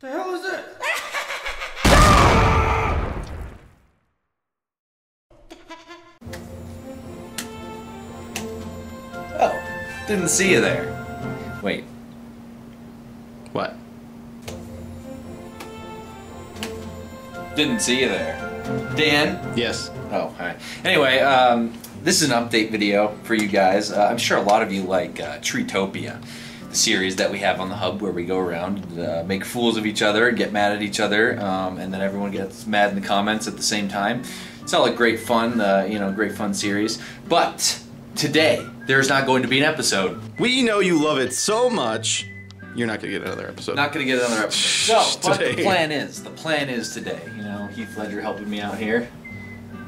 The hell is it? Oh, didn't see you there. Wait, What? didn't see you there. Dan? Yes. Oh, hi. Anyway, um, this is an update video for you guys. Uh, I'm sure a lot of you like uh, Treetopia, the series that we have on the hub where we go around and uh, make fools of each other and get mad at each other, um, and then everyone gets mad in the comments at the same time. It's all like great fun, uh, you know, great fun series. But today, there's not going to be an episode. We know you love it so much. You're not gonna get another episode. Not going to get another episode. So, but the plan is, the plan is today. You know, Heath Ledger helping me out here.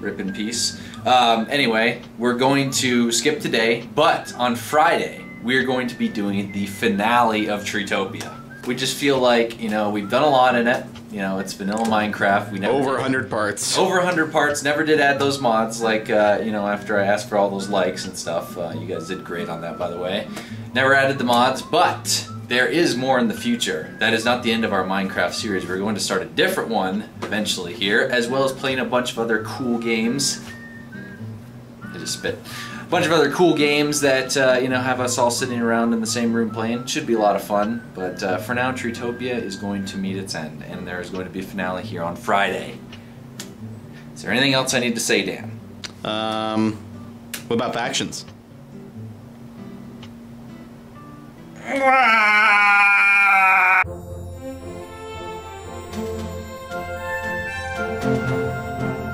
Rip in peace. Um, anyway, we're going to skip today, but on Friday, we're going to be doing the finale of Treetopia. We just feel like, you know, we've done a lot in it. You know, it's vanilla Minecraft. We never Over did- 100 parts. over 100 parts never did add those mods like uh, you know after i asked for all those likes and stuff uh, you guys did great on that by the way never added the mods but there is more in the future that is not the end of our minecraft series we're going to start a different one eventually here as well as playing a bunch of other cool games just spit a bunch of other cool games that uh, you know have us all sitting around in the same room playing should be a lot of fun but uh, for now treetopia is going to meet its end and there is going to be a finale here on friday is there anything else I need to say, Dan? Um, what about factions?